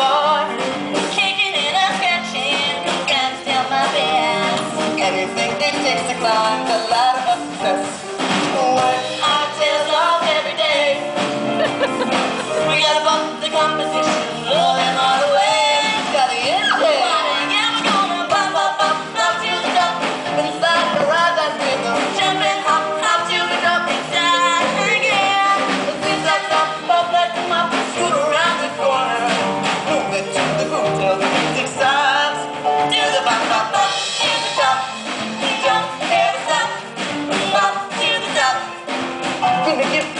bar. Kicking and I'm catching, guns down my best. Everything that takes a climb, a lot of obsession. Спасибо, Кирилл.